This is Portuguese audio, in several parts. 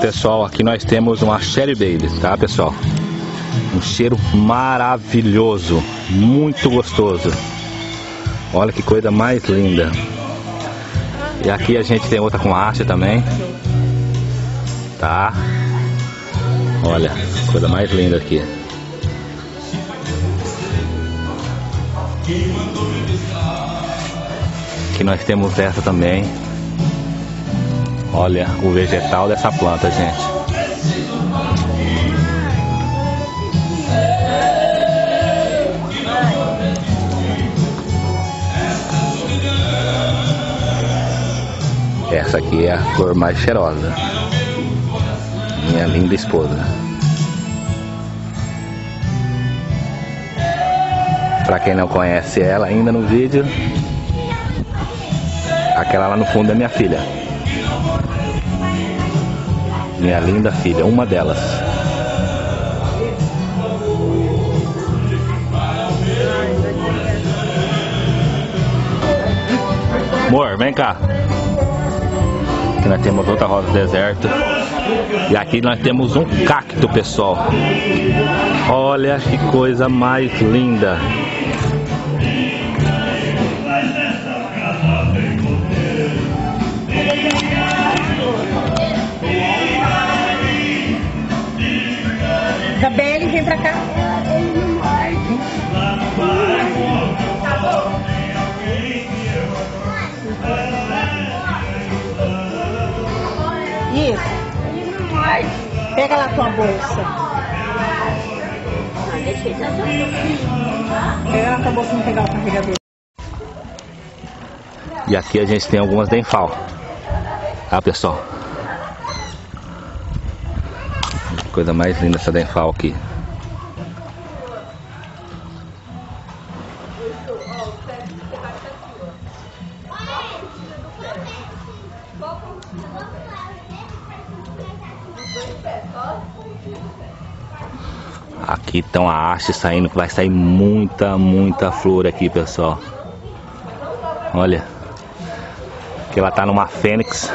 pessoal, aqui nós temos uma Cherry Baby, tá pessoal? Um cheiro maravilhoso, muito gostoso. Olha que coisa mais linda. E aqui a gente tem outra com haste também. Tá? Olha, coisa mais linda aqui. Aqui nós temos essa também. Olha o vegetal dessa planta, gente. Essa aqui é a flor mais cheirosa. Minha linda esposa. Para quem não conhece ela ainda no vídeo, aquela lá no fundo é minha filha. Minha linda filha, uma delas. Amor, vem cá. Aqui nós temos outra rosa do deserto. E aqui nós temos um cacto, pessoal. Olha que coisa mais linda. Pega lá tua bolsa. Pega lá tua bolsa e pegar o carregador. E aqui a gente tem algumas denfal. Tá, pessoal? Coisa mais linda essa denfal aqui. Aqui estão a haste saindo, vai sair muita, muita flor aqui, pessoal. Olha. Que ela tá numa fênix.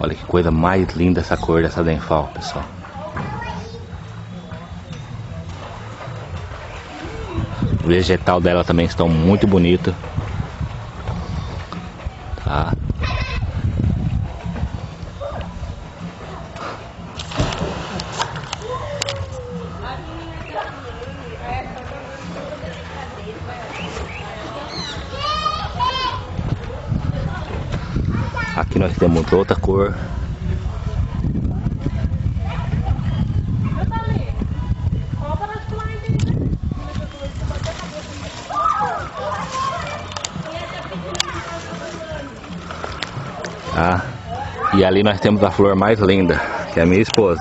Olha que coisa mais linda essa cor dessa denfal, pessoal. Vegetal dela também estão muito bonito. Tá? Aqui nós temos outra cor. Tá? E ali nós temos a flor mais linda, que é a minha esposa.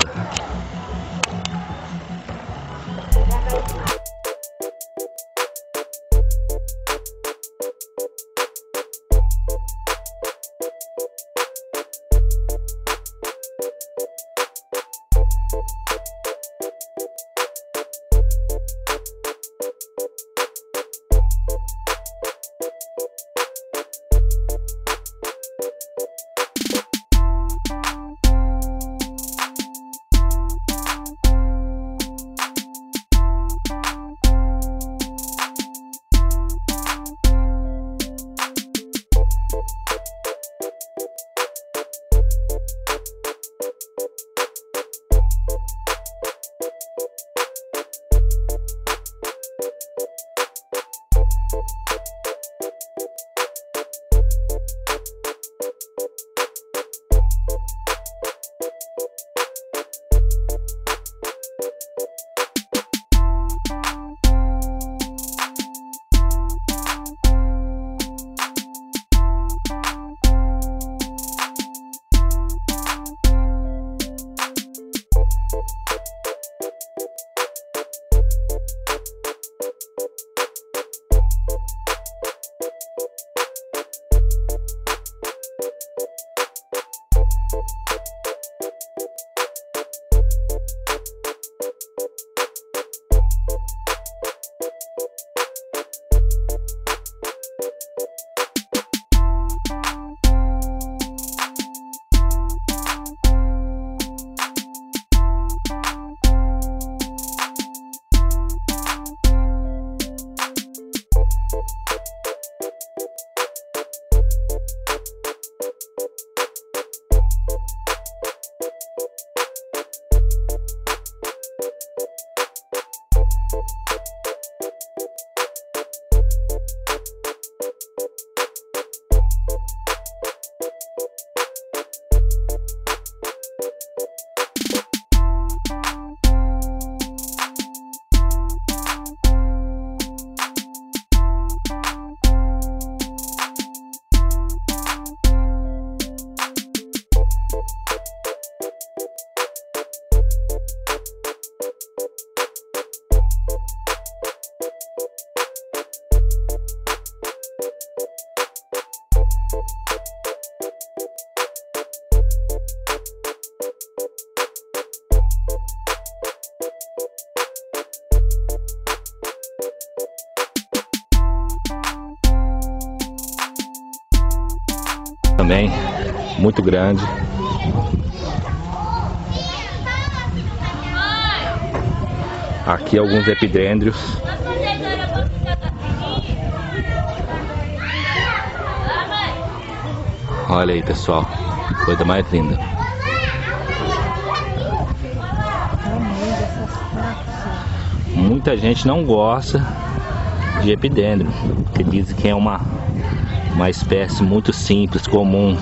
Também, muito grande. Aqui alguns epidêndrios. Olha aí, pessoal. Coisa mais linda. Muita gente não gosta de epidêndrio, que dizem que é uma, uma espécie muito simples, comum.